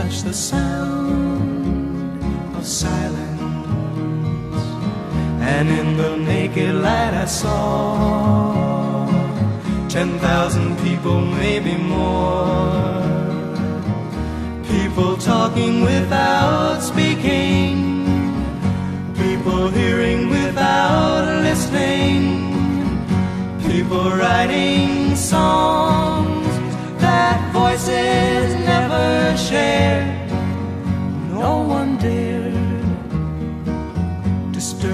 and touched the sound of silence. And in the naked light I saw ten thousand people, maybe more. People talking without speaking People hearing without listening. People writing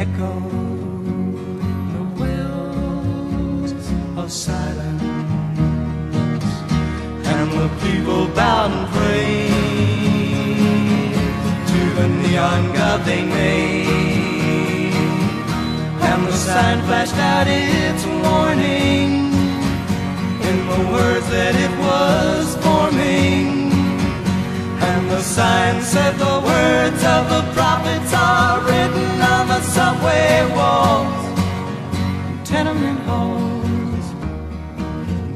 echoed in the wells of silence. And the people bowed and prayed to the neon god they made. And the sign flashed out its warning in the words that it was forming. And the sign said the words of the prophets are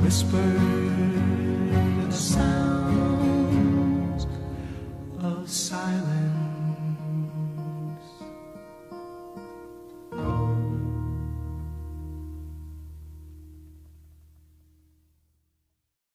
whisper the sounds of silence.